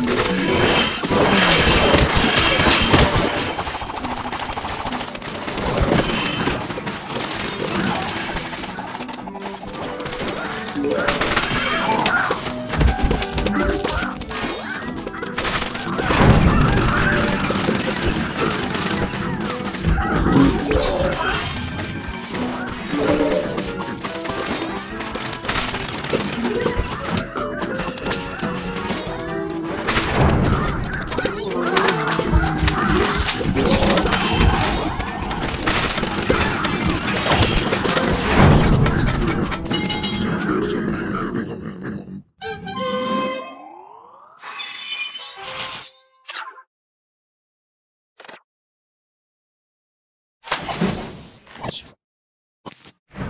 Yeah.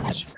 you